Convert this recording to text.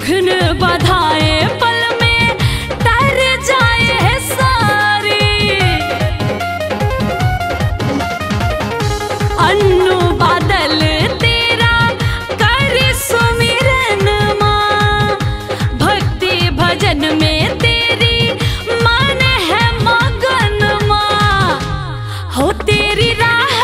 विघ्न बधाए, पल में तर जाए है सारी। अन्नु बादल तेरा कर सुमिरन माँ। भक्ति भजन में तेरी मन है मगन माँ। हो तेरी राह